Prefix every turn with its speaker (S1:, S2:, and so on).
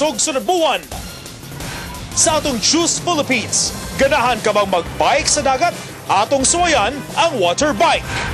S1: sog buwan. Sa atong Choose Philippines, ganahan ka bang mag-bike sa dagat? Atong suwayan ang water bike.